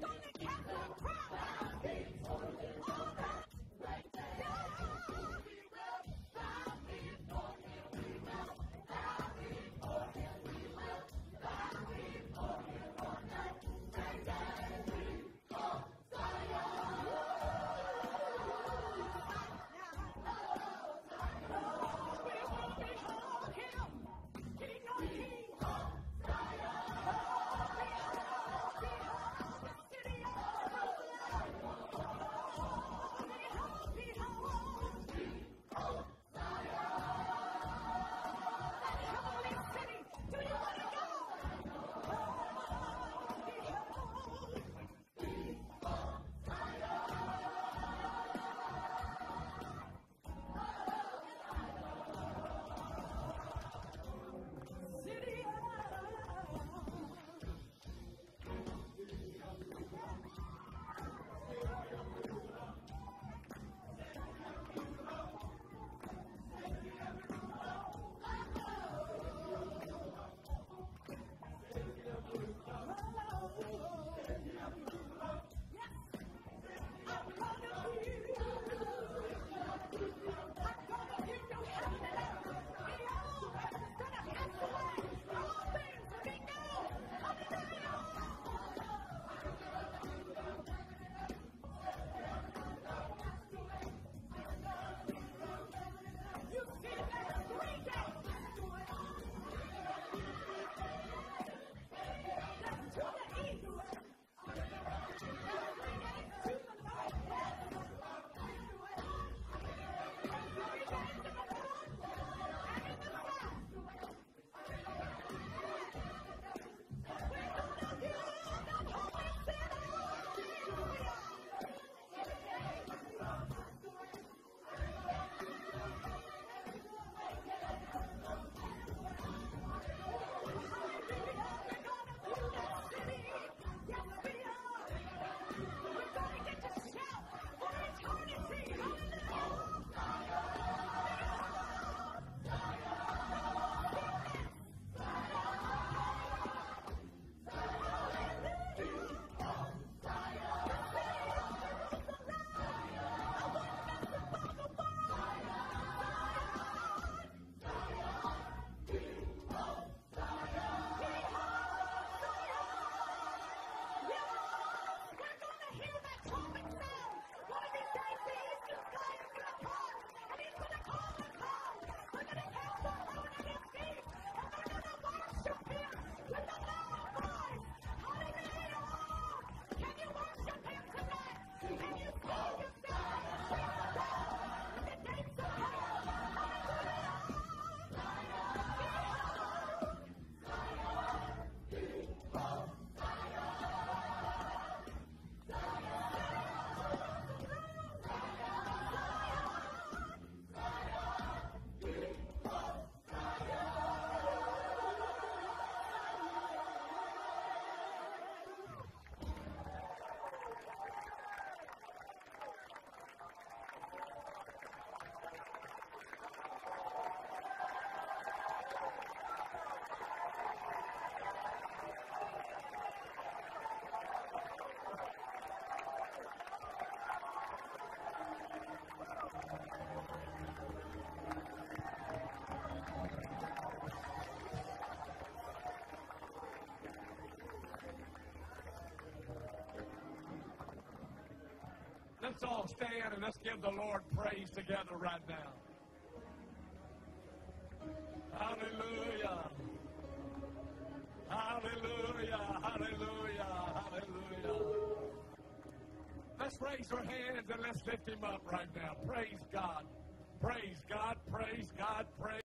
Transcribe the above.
Don't Let's all stand and let's give the Lord praise together right now. Hallelujah. Hallelujah. Hallelujah. Hallelujah. Let's raise our hands and let's lift him up right now. Praise God. Praise God. Praise God. Praise